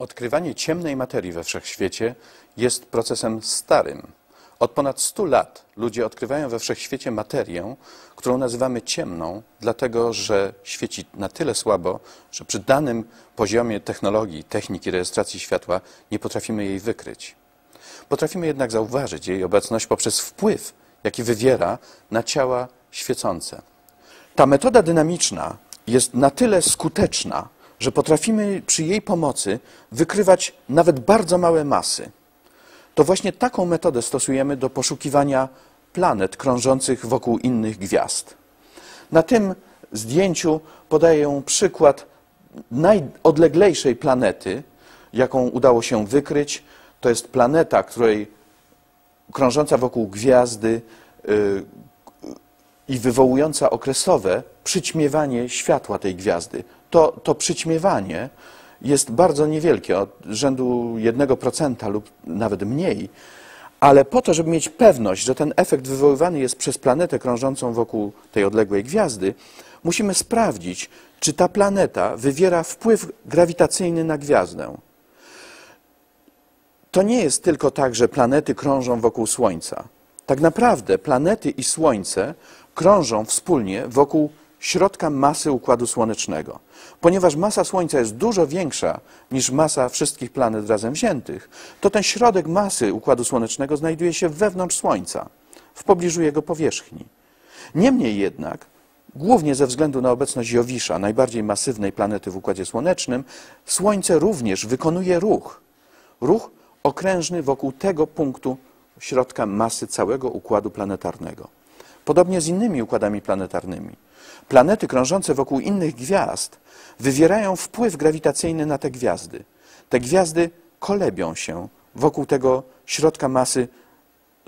Odkrywanie ciemnej materii we wszechświecie jest procesem starym. Od ponad 100 lat ludzie odkrywają we wszechświecie materię, którą nazywamy ciemną, dlatego że świeci na tyle słabo, że przy danym poziomie technologii, techniki rejestracji światła nie potrafimy jej wykryć. Potrafimy jednak zauważyć jej obecność poprzez wpływ, jaki wywiera na ciała świecące. Ta metoda dynamiczna jest na tyle skuteczna, że potrafimy przy jej pomocy wykrywać nawet bardzo małe masy. To właśnie taką metodę stosujemy do poszukiwania planet krążących wokół innych gwiazd. Na tym zdjęciu podaję przykład najodleglejszej planety, jaką udało się wykryć. To jest planeta, której krążąca wokół gwiazdy yy, i wywołująca okresowe przyćmiewanie światła tej gwiazdy. To, to przyćmiewanie jest bardzo niewielkie, od rzędu 1% lub nawet mniej, ale po to, żeby mieć pewność, że ten efekt wywoływany jest przez planetę krążącą wokół tej odległej gwiazdy, musimy sprawdzić, czy ta planeta wywiera wpływ grawitacyjny na gwiazdę. To nie jest tylko tak, że planety krążą wokół Słońca. Tak naprawdę planety i Słońce krążą wspólnie wokół środka masy Układu Słonecznego. Ponieważ masa Słońca jest dużo większa niż masa wszystkich planet razem wziętych, to ten środek masy Układu Słonecznego znajduje się wewnątrz Słońca, w pobliżu jego powierzchni. Niemniej jednak, głównie ze względu na obecność Jowisza, najbardziej masywnej planety w Układzie Słonecznym, Słońce również wykonuje ruch. Ruch okrężny wokół tego punktu środka masy całego układu planetarnego. Podobnie z innymi układami planetarnymi. Planety krążące wokół innych gwiazd wywierają wpływ grawitacyjny na te gwiazdy. Te gwiazdy kolebią się wokół tego środka masy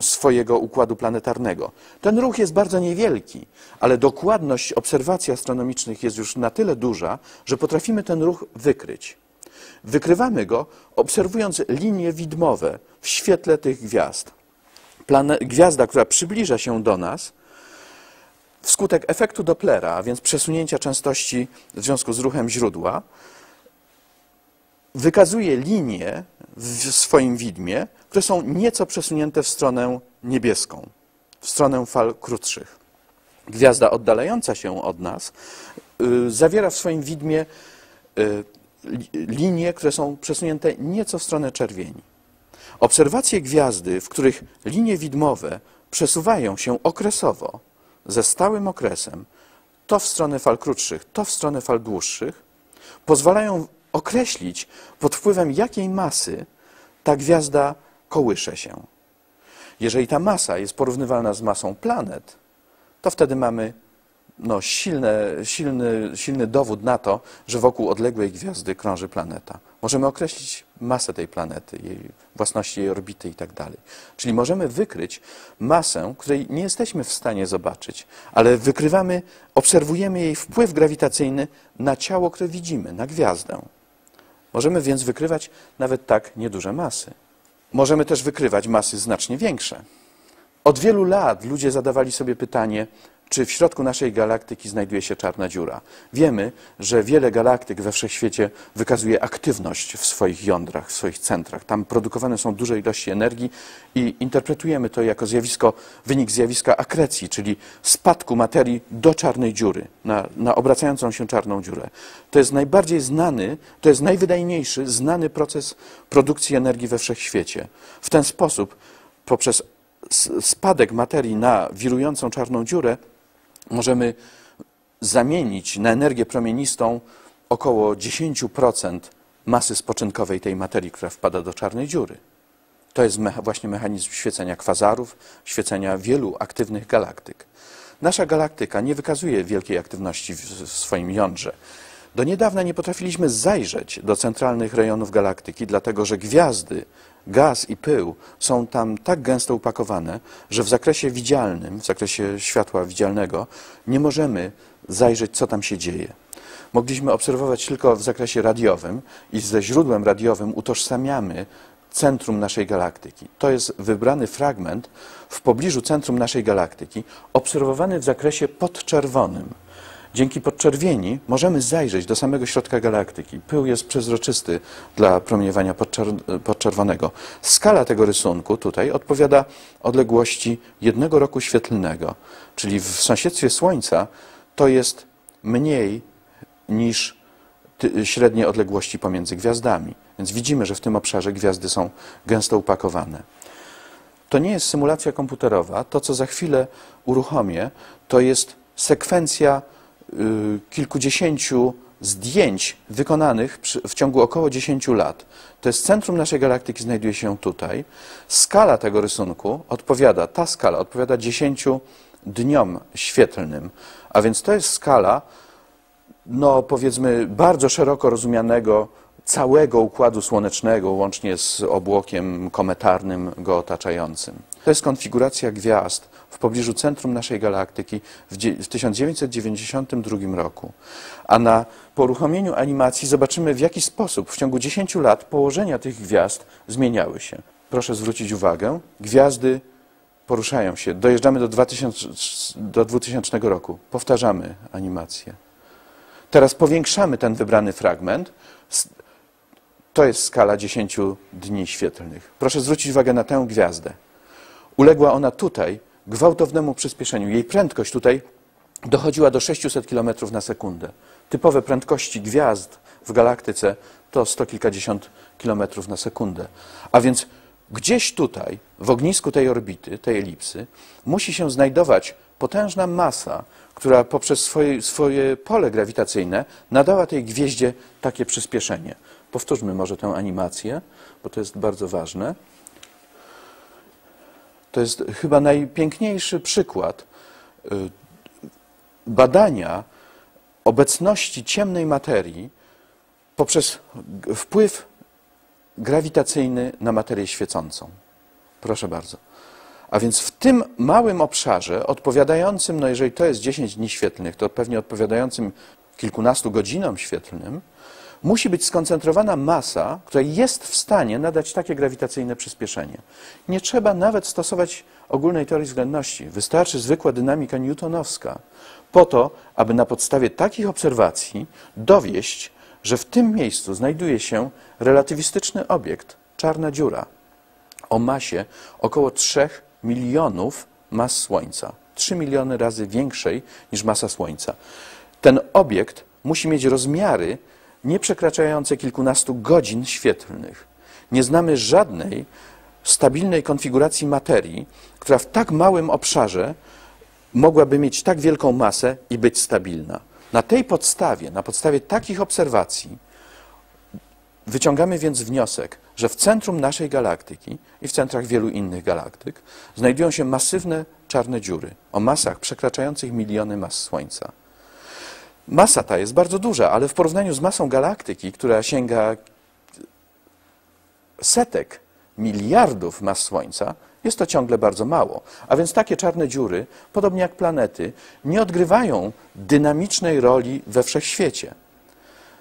swojego układu planetarnego. Ten ruch jest bardzo niewielki, ale dokładność obserwacji astronomicznych jest już na tyle duża, że potrafimy ten ruch wykryć. Wykrywamy go obserwując linie widmowe w świetle tych gwiazd. Plane gwiazda, która przybliża się do nas, wskutek efektu Dopplera, a więc przesunięcia częstości w związku z ruchem źródła, wykazuje linie w swoim widmie, które są nieco przesunięte w stronę niebieską, w stronę fal krótszych. Gwiazda oddalająca się od nas y, zawiera w swoim widmie y, linie, które są przesunięte nieco w stronę czerwieni. Obserwacje gwiazdy, w których linie widmowe przesuwają się okresowo, ze stałym okresem, to w stronę fal krótszych, to w stronę fal dłuższych, pozwalają określić, pod wpływem jakiej masy ta gwiazda kołysze się. Jeżeli ta masa jest porównywalna z masą planet, to wtedy mamy no, silny, silny, silny dowód na to, że wokół odległej gwiazdy krąży planeta. Możemy określić masę tej planety, jej własności, jej orbity i tak. Czyli możemy wykryć masę, której nie jesteśmy w stanie zobaczyć, ale wykrywamy, obserwujemy jej wpływ grawitacyjny na ciało, które widzimy, na gwiazdę. Możemy więc wykrywać nawet tak nieduże masy. Możemy też wykrywać masy znacznie większe. Od wielu lat ludzie zadawali sobie pytanie, czy w środku naszej galaktyki znajduje się czarna dziura. Wiemy, że wiele galaktyk we wszechświecie wykazuje aktywność w swoich jądrach, w swoich centrach. Tam produkowane są duże ilości energii i interpretujemy to jako zjawisko, wynik zjawiska akrecji, czyli spadku materii do czarnej dziury, na, na obracającą się czarną dziurę. To jest najbardziej znany, to jest najwydajniejszy, znany proces produkcji energii we wszechświecie. W ten sposób, poprzez spadek materii na wirującą czarną dziurę, możemy zamienić na energię promienistą około 10% masy spoczynkowej tej materii, która wpada do czarnej dziury. To jest mecha właśnie mechanizm świecenia kwazarów, świecenia wielu aktywnych galaktyk. Nasza galaktyka nie wykazuje wielkiej aktywności w swoim jądrze. Do niedawna nie potrafiliśmy zajrzeć do centralnych rejonów galaktyki, dlatego że gwiazdy gaz i pył są tam tak gęsto upakowane, że w zakresie widzialnym, w zakresie światła widzialnego, nie możemy zajrzeć, co tam się dzieje. Mogliśmy obserwować tylko w zakresie radiowym i ze źródłem radiowym utożsamiamy centrum naszej galaktyki. To jest wybrany fragment w pobliżu centrum naszej galaktyki, obserwowany w zakresie podczerwonym. Dzięki podczerwieni możemy zajrzeć do samego środka galaktyki. Pył jest przezroczysty dla promieniowania podczer- podczerwonego. Skala tego rysunku tutaj odpowiada odległości jednego roku świetlnego, czyli w sąsiedztwie Słońca to jest mniej niż średnie odległości pomiędzy gwiazdami. Więc widzimy, że w tym obszarze gwiazdy są gęsto upakowane. To nie jest symulacja komputerowa. To, co za chwilę uruchomię, to jest sekwencja kilkudziesięciu zdjęć wykonanych w ciągu około 10 lat. To jest centrum naszej galaktyki, znajduje się tutaj. Skala tego rysunku odpowiada, ta skala odpowiada 10 dniom świetlnym. A więc to jest skala, no powiedzmy, bardzo szeroko rozumianego całego układu słonecznego, łącznie z obłokiem kometarnym go otaczającym. To jest konfiguracja gwiazd pobliżu centrum naszej galaktyki w dzie- w 1992 roku. A na po uruchomieniu animacji zobaczymy, w jaki sposób w ciągu 10 lat położenia tych gwiazd zmieniały się. Proszę zwrócić uwagę, gwiazdy poruszają się. Dojeżdżamy do 2000, do 2000 roku. Powtarzamy animację. Teraz powiększamy ten wybrany fragment. To jest skala 10 dni świetlnych. Proszę zwrócić uwagę na tę gwiazdę. Uległa ona tutaj gwałtownemu przyspieszeniu. Jej prędkość tutaj dochodziła do 600 km na sekundę. Typowe prędkości gwiazd w galaktyce to sto kilkadziesiąt kilometrów na sekundę. A więc gdzieś tutaj, w ognisku tej orbity, tej elipsy, musi się znajdować potężna masa, która poprzez swoje, swoje pole grawitacyjne nadała tej gwieździe takie przyspieszenie. Powtórzmy może tę animację, bo to jest bardzo ważne. To jest chyba najpiękniejszy przykład y, badania obecności ciemnej materii poprzez wpływ grawitacyjny na materię świecącą. Proszę bardzo. A więc w tym małym obszarze, odpowiadającym, no jeżeli to jest 10 dni świetlnych, to pewnie odpowiadającym kilkunastu godzinom świetlnym, musi być skoncentrowana masa, która jest w stanie nadać takie grawitacyjne przyspieszenie. Nie trzeba nawet stosować ogólnej teorii względności. Wystarczy zwykła dynamika newtonowska po to, aby na podstawie takich obserwacji dowieść, że w tym miejscu znajduje się relatywistyczny obiekt, czarna dziura, o masie około 3 milionów mas Słońca. 3 miliony razy większej niż masa Słońca. Ten obiekt musi mieć rozmiary nie przekraczające kilkunastu godzin świetlnych. Nie znamy żadnej stabilnej konfiguracji materii, która w tak małym obszarze mogłaby mieć tak wielką masę i być stabilna. Na tej podstawie, na podstawie takich obserwacji, wyciągamy więc wniosek, że w centrum naszej galaktyki i w centrach wielu innych galaktyk znajdują się masywne czarne dziury o masach przekraczających miliony mas Słońca. Masa ta jest bardzo duża, ale w porównaniu z masą galaktyki, która sięga setek miliardów mas Słońca, jest to ciągle bardzo mało. A więc takie czarne dziury, podobnie jak planety, nie odgrywają dynamicznej roli we wszechświecie.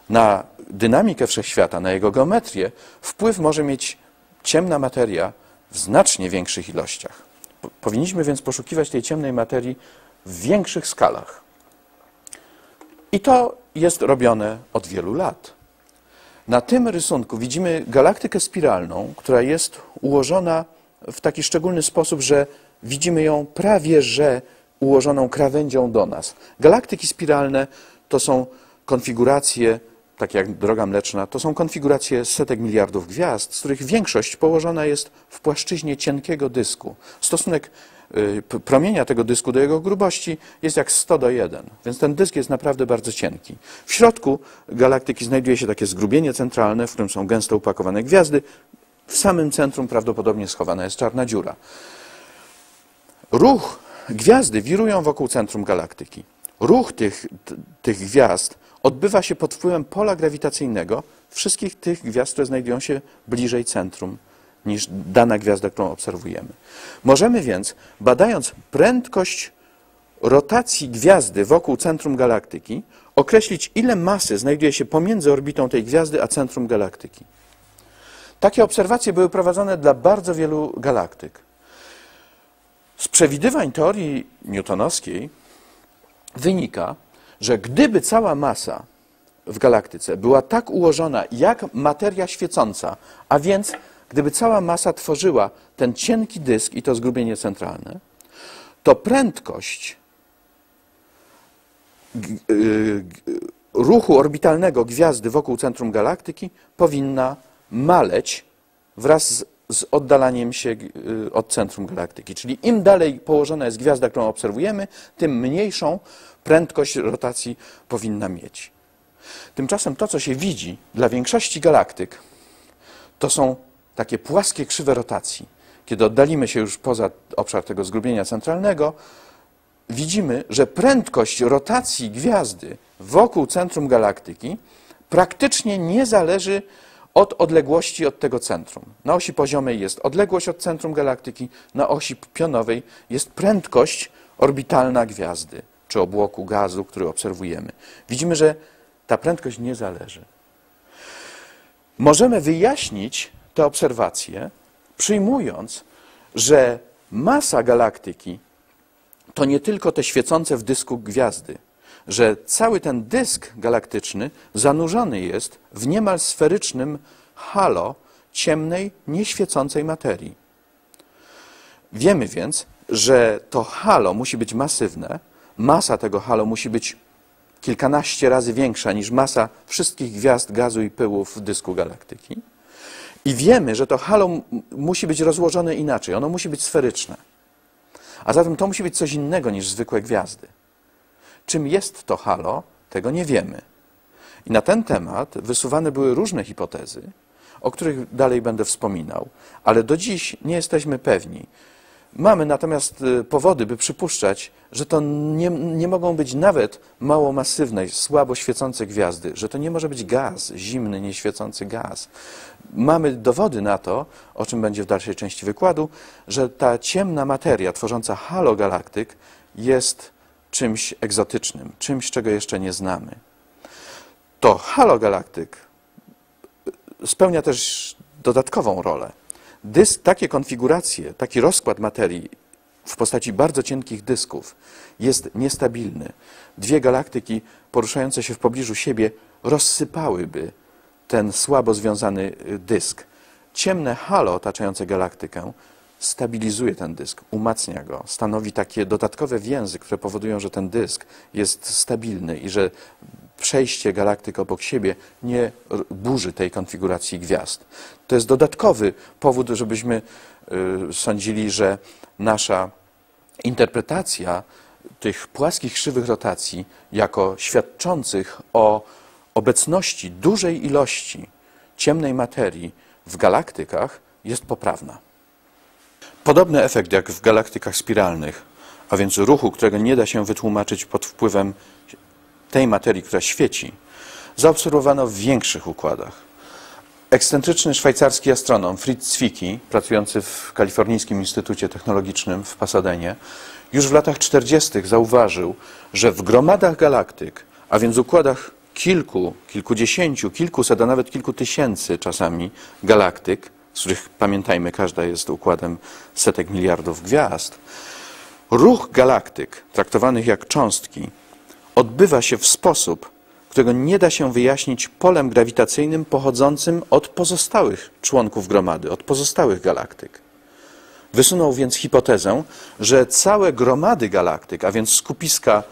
Na dynamikę wszechświata, na jego geometrię wpływ może mieć ciemna materia w znacznie większych ilościach. Po- Powinniśmy więc poszukiwać tej ciemnej materii w większych skalach. I to jest robione od wielu lat. Na tym rysunku widzimy galaktykę spiralną, która jest ułożona w taki szczególny sposób, że widzimy ją prawie że ułożoną krawędzią do nas. Galaktyki spiralne to są konfiguracje, tak jak droga mleczna, to są konfiguracje setek miliardów gwiazd, z których większość położona jest w płaszczyźnie cienkiego dysku. Stosunek promienia tego dysku do jego grubości jest jak 100 do 1, więc ten dysk jest naprawdę bardzo cienki. W środku galaktyki znajduje się takie zgrubienie centralne, w którym są gęsto upakowane gwiazdy. W samym centrum prawdopodobnie schowana jest czarna dziura. Ruch gwiazdy wirują wokół centrum galaktyki. Ruch tych, tych gwiazd odbywa się pod wpływem pola grawitacyjnego wszystkich tych gwiazd, które znajdują się bliżej centrum niż dana gwiazda, którą obserwujemy. Możemy więc, badając prędkość rotacji gwiazdy wokół centrum galaktyki, określić, ile masy znajduje się pomiędzy orbitą tej gwiazdy a centrum galaktyki. Takie obserwacje były prowadzone dla bardzo wielu galaktyk. Z przewidywań teorii newtonowskiej wynika, że gdyby cała masa w galaktyce była tak ułożona jak materia świecąca, a więc gdyby cała masa tworzyła ten cienki dysk i to zgrubienie centralne, to prędkość y, ruchu orbitalnego gwiazdy wokół centrum galaktyki powinna maleć wraz z, z oddalaniem się y, od centrum galaktyki. Czyli im dalej położona jest gwiazda, którą obserwujemy, tym mniejszą prędkość rotacji powinna mieć. Tymczasem to, co się widzi dla większości galaktyk, to są takie płaskie krzywe rotacji. Kiedy oddalimy się już poza obszar tego zgrubienia centralnego, widzimy, że prędkość rotacji gwiazdy wokół centrum galaktyki praktycznie nie zależy od odległości od tego centrum. Na osi poziomej jest odległość od centrum galaktyki, na osi pionowej jest prędkość orbitalna gwiazdy czy obłoku gazu, który obserwujemy. Widzimy, że ta prędkość nie zależy. Możemy wyjaśnić te obserwacje, przyjmując, że masa galaktyki to nie tylko te świecące w dysku gwiazdy, że cały ten dysk galaktyczny zanurzony jest w niemal sferycznym halo ciemnej, nieświecącej materii. Wiemy więc, że to halo musi być masywne, masa tego halo musi być kilkanaście razy większa niż masa wszystkich gwiazd gazu i pyłu w dysku galaktyki. I wiemy, że to halo musi być rozłożone inaczej, ono musi być sferyczne. A zatem to musi być coś innego niż zwykłe gwiazdy. Czym jest to halo, tego nie wiemy. I na ten temat wysuwane były różne hipotezy, o których dalej będę wspominał, ale do dziś nie jesteśmy pewni, Mamy natomiast y, powody, by przypuszczać, że to nie, nie mogą być nawet mało masywne, słabo świecące gwiazdy, że to nie może być gaz, zimny, nieświecący gaz. Mamy dowody na to, o czym będzie w dalszej części wykładu, że ta ciemna materia tworząca halo galaktyk jest czymś egzotycznym, czymś, czego jeszcze nie znamy. To halo galaktyk spełnia też dodatkową rolę Dysk, takie konfiguracje, taki rozkład materii w postaci bardzo cienkich dysków jest niestabilny. Dwie galaktyki poruszające się w pobliżu siebie rozsypałyby ten słabo związany y, dysk. Ciemne halo otaczające galaktykę stabilizuje ten dysk, umacnia go, stanowi takie dodatkowe więzy, które powodują, że ten dysk jest stabilny i że przejście galaktyk obok siebie nie burzy tej konfiguracji gwiazd. To jest dodatkowy powód, żebyśmy y, sądzili, że nasza interpretacja tych płaskich krzywych rotacji jako świadczących o obecności dużej ilości ciemnej materii w galaktykach jest poprawna. Podobny efekt jak w galaktykach spiralnych, a więc ruchu, którego nie da się wytłumaczyć pod wpływem tej materii, która świeci, zaobserwowano w większych układach. Ekscentryczny szwajcarski astronom Fritz Zwicky, pracujący w Kalifornijskim Instytucie Technologicznym w Pasadenie, już w latach 40. zauważył, że w gromadach galaktyk, a więc układach kilku, kilkudziesięciu, kilkuset, a nawet kilku tysięcy czasami galaktyk, z których pamiętajmy, każda jest układem setek miliardów gwiazd, ruch galaktyk traktowanych jak cząstki odbywa się w sposób, którego nie da się wyjaśnić polem grawitacyjnym pochodzącym od pozostałych członków gromady, od pozostałych galaktyk. Wysunął więc hipotezę, że całe gromady galaktyk, a więc skupiska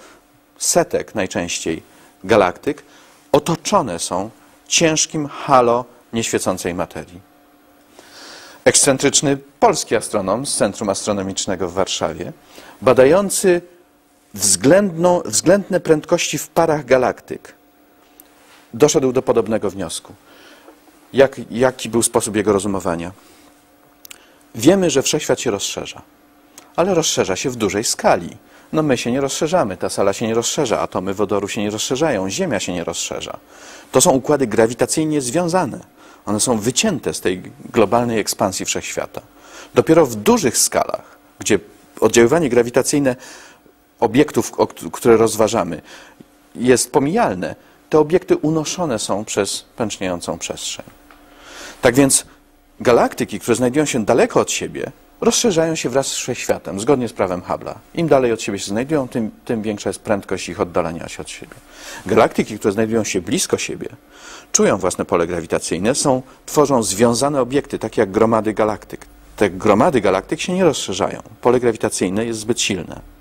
setek najczęściej galaktyk, otoczone są ciężkim halo nieświecącej materii. Ekscentryczny polski astronom z Centrum Astronomicznego w Warszawie, badający względne prędkości w parach galaktyk, doszedł do podobnego wniosku. Jak, jaki był sposób jego rozumowania? Wiemy, że wszechświat się rozszerza, ale rozszerza się w dużej skali. No my się nie rozszerzamy, ta sala się nie rozszerza, atomy wodoru się nie rozszerzają, Ziemia się nie rozszerza. To są układy grawitacyjnie związane. One są wycięte z tej globalnej ekspansji wszechświata. Dopiero w dużych skalach, gdzie oddziaływanie grawitacyjne obiektów, które rozważamy, jest pomijalne, te obiekty unoszone są przez pęczniejącą przestrzeń. Tak więc galaktyki, które znajdują się daleko od siebie, rozszerzają się wraz z wszechświatem, zgodnie z prawem Hubble'a. Im dalej od siebie się znajdują, tym, tym większa jest prędkość ich oddalania się od siebie. Galaktyki, które znajdują się blisko siebie, czują własne pole grawitacyjne, są, tworzą związane obiekty, takie jak gromady galaktyk. Te gromady galaktyk się nie rozszerzają. Pole grawitacyjne jest zbyt silne.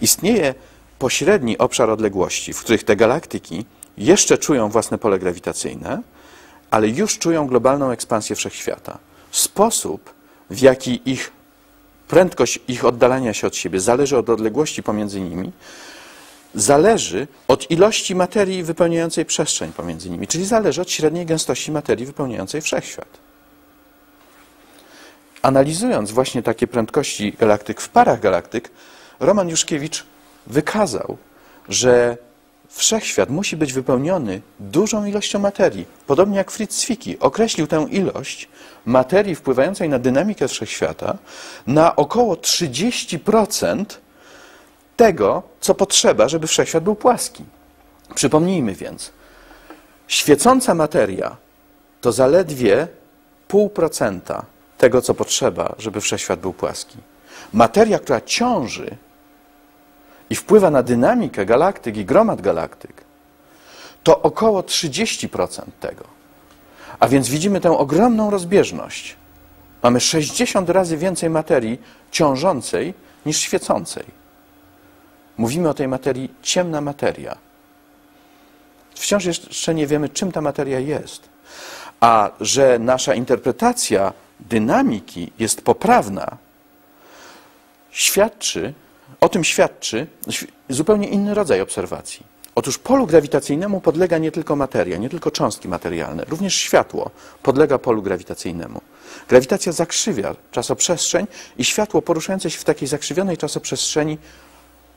Istnieje pośredni obszar odległości, w których te galaktyki jeszcze czują własne pole grawitacyjne, ale już czują globalną ekspansję wszechświata. Sposób, w jaki ich prędkość ich oddalania się od siebie zależy od odległości pomiędzy nimi, zależy od ilości materii wypełniającej przestrzeń pomiędzy nimi, czyli zależy od średniej gęstości materii wypełniającej wszechświat. Analizując właśnie takie prędkości galaktyk w parach galaktyk, Roman Juszkiewicz wykazał, że wszechświat musi być wypełniony dużą ilością materii. Podobnie jak Fritz Zwicky określił tę ilość materii wpływającej na dynamikę wszechświata na około 30% tego, co potrzeba, żeby wszechświat był płaski. Przypomnijmy więc, świecąca materia to zaledwie pół procenta tego, co potrzeba, żeby wszechświat był płaski. Materia, która ciąży i wpływa na dynamikę galaktyk i gromad galaktyk, to około 30% tego. A więc widzimy tę ogromną rozbieżność. Mamy 60 razy więcej materii ciążącej niż świecącej. Mówimy o tej materii ciemna materia. Wciąż jeszcze nie wiemy, czym ta materia jest. A że nasza interpretacja dynamiki jest poprawna, świadczy, o tym świadczy zupełnie inny rodzaj obserwacji. Otóż polu grawitacyjnemu podlega nie tylko materia, nie tylko cząstki materialne, również światło podlega polu grawitacyjnemu. Grawitacja zakrzywia czasoprzestrzeń i światło poruszające się w takiej zakrzywionej czasoprzestrzeni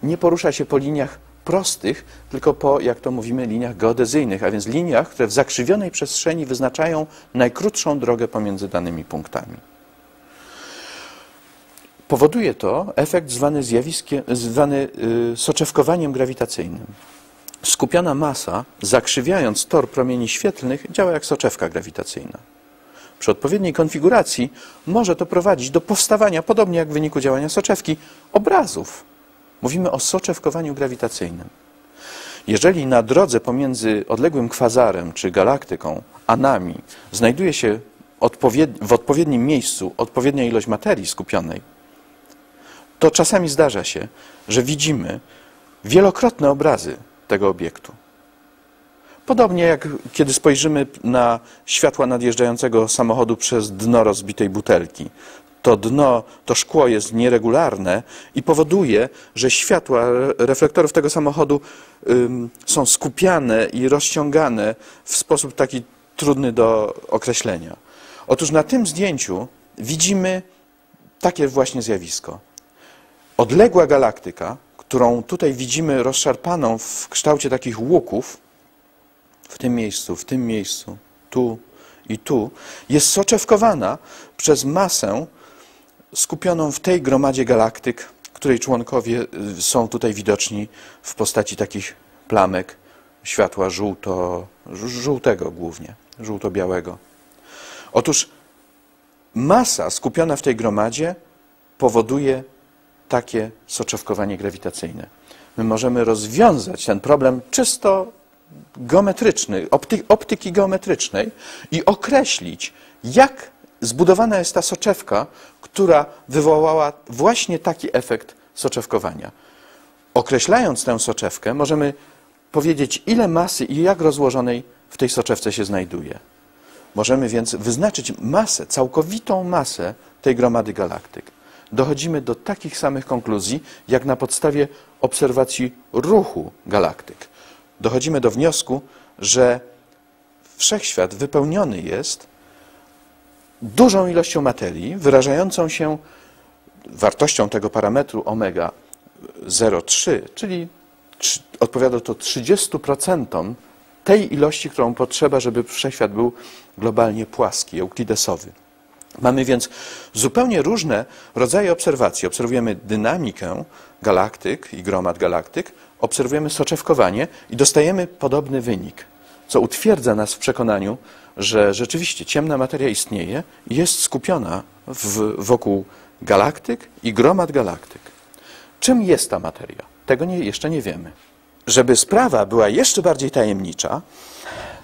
nie porusza się po liniach prostych, tylko po, jak to mówimy, liniach geodezyjnych, a więc liniach, które w zakrzywionej przestrzeni wyznaczają najkrótszą drogę pomiędzy danymi punktami. Powoduje to efekt zwany, zwany yy, soczewkowaniem grawitacyjnym. Skupiona masa, zakrzywiając tor promieni świetlnych, działa jak soczewka grawitacyjna. Przy odpowiedniej konfiguracji może to prowadzić do powstawania, podobnie jak w wyniku działania soczewki, obrazów. Mówimy o soczewkowaniu grawitacyjnym. Jeżeli na drodze pomiędzy odległym kwazarem czy galaktyką a nami znajduje się w odpowiednim miejscu odpowiednia ilość materii skupionej, to czasami zdarza się, że widzimy wielokrotne obrazy tego obiektu. Podobnie jak kiedy spojrzymy na światła nadjeżdżającego samochodu przez dno rozbitej butelki. To dno, to szkło jest nieregularne i powoduje, że światła reflektorów tego samochodu są skupiane i rozciągane w sposób taki trudny do określenia. Otóż na tym zdjęciu widzimy takie właśnie zjawisko. Odległa galaktyka, którą tutaj widzimy rozszarpaną w kształcie takich łuków, w tym miejscu, w tym miejscu, tu i tu, jest soczewkowana przez masę skupioną w tej gromadzie galaktyk, której członkowie y, są tutaj widoczni w postaci takich plamek światła żółto, żółtego głównie, żółto-białego. Otóż masa skupiona w tej gromadzie powoduje takie soczewkowanie grawitacyjne. My możemy rozwiązać ten problem czysto geometryczny, opty, optyki geometrycznej i określić, jak zbudowana jest ta soczewka, która wywołała właśnie taki efekt soczewkowania. Określając tę soczewkę, możemy powiedzieć, ile masy i jak rozłożonej w tej soczewce się znajduje. Możemy więc wyznaczyć masę, całkowitą masę tej gromady galaktyk dochodzimy do takich samych konkluzji, jak na podstawie obserwacji ruchu galaktyk. Dochodzimy do wniosku, że wszechświat wypełniony jest dużą ilością materii, wyrażającą się wartością tego parametru omega 0,3, czyli odpowiada to 30% tej ilości, którą potrzeba, żeby wszechświat był globalnie płaski, euklidesowy. Mamy więc zupełnie różne rodzaje obserwacji. Obserwujemy dynamikę galaktyk i gromad galaktyk, obserwujemy soczewkowanie i dostajemy podobny wynik. co utwierdza nas w przekonaniu, że rzeczywiście ciemna materia istnieje i jest skupiona w, wokół galaktyk i gromad galaktyk. Czym jest ta materia? Tego nie, jeszcze nie wiemy. Żeby sprawa była jeszcze bardziej tajemnicza,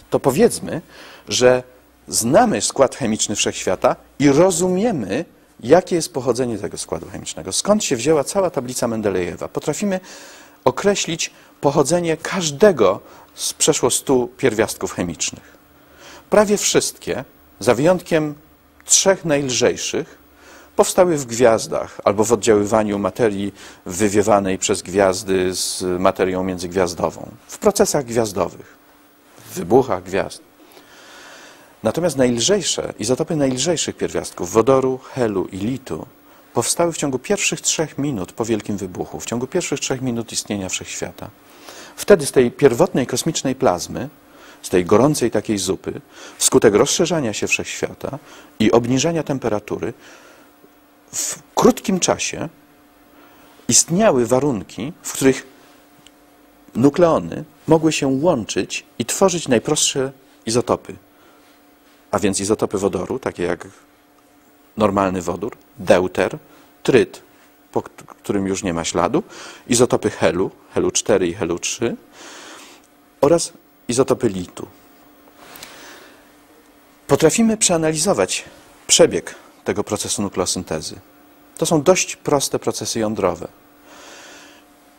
to powiedzmy, że znamy skład chemiczny wszechświata i rozumiemy, jakie jest pochodzenie tego składu chemicznego. Skąd się wzięła cała tablica Mendelejewa? Potrafimy określić pochodzenie każdego z przeszło stu pierwiastków chemicznych. Prawie wszystkie, za wyjątkiem trzech najlżejszych, powstały w gwiazdach albo w oddziaływaniu materii wywiewanej przez gwiazdy z materią międzygwiazdową, w procesach gwiazdowych, w wybuchach gwiazd. Natomiast najlżejsze, izotopy najlżejszych pierwiastków, wodoru, helu i litu, powstały w ciągu pierwszych trzech minut po wielkim wybuchu, w ciągu pierwszych trzech minut istnienia wszechświata. Wtedy z tej pierwotnej kosmicznej plazmy, z tej gorącej takiej zupy, wskutek rozszerzania się wszechświata i obniżania temperatury, w krótkim czasie istniały warunki, w których nukleony mogły się łączyć i tworzyć najprostsze izotopy. A więc izotopy wodoru, takie jak normalny wodór, deuter, tryt, po którym już nie ma śladu, izotopy helu, helu 4 i helu 3 oraz izotopy litu. Potrafimy przeanalizować przebieg tego procesu nukleosyntezy. To są dość proste procesy jądrowe.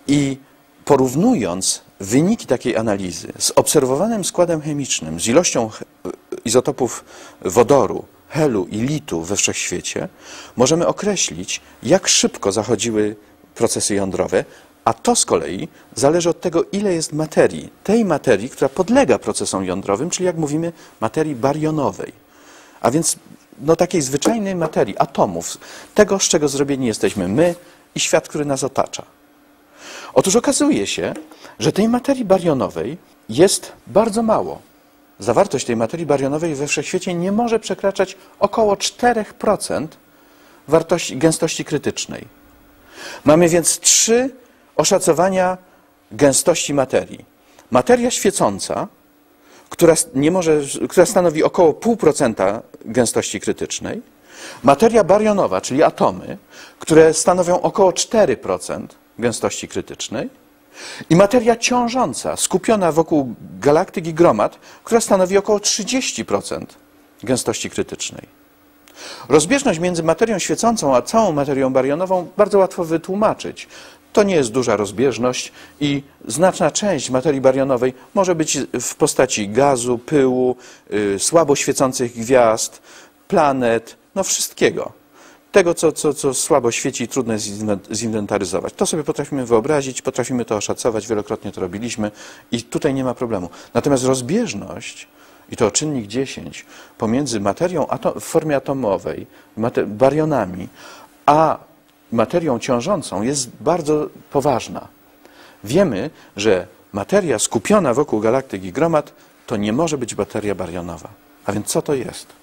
I porównując wyniki takiej analizy z obserwowanym składem chemicznym, z ilością izotopów wodoru, helu i litu we wszechświecie, możemy określić, jak szybko zachodziły procesy jądrowe, a to z kolei zależy od tego, ile jest materii. Tej materii, która podlega procesom jądrowym, czyli jak mówimy, materii barionowej. A więc no, takiej zwyczajnej materii, atomów, tego, z czego zrobieni jesteśmy my i świat, który nas otacza. Otóż okazuje się, że tej materii barionowej jest bardzo mało. Zawartość tej materii barionowej we wszechświecie nie może przekraczać około 4% wartości, gęstości krytycznej. Mamy więc trzy oszacowania gęstości materii. Materia świecąca, która, nie może, która stanowi około 0,5% gęstości krytycznej, materia barionowa, czyli atomy, które stanowią około 4% gęstości krytycznej, i materia ciążąca, skupiona wokół galaktyk i gromad, która stanowi około 30% gęstości krytycznej. Rozbieżność między materią świecącą a całą materią barionową bardzo łatwo wytłumaczyć. To nie jest duża rozbieżność i znaczna część materii barionowej może być w postaci gazu, pyłu, yy, słabo świecących gwiazd, planet, no wszystkiego tego, co, co, co słabo świeci i trudno jest zinwentaryzować. To sobie potrafimy wyobrazić, potrafimy to oszacować, wielokrotnie to robiliśmy i tutaj nie ma problemu. Natomiast rozbieżność, i to czynnik 10, pomiędzy materią w formie atomowej, barionami, a materią ciążącą jest bardzo poważna. Wiemy, że materia skupiona wokół galaktyk i gromad to nie może być bateria barionowa. A więc co to jest?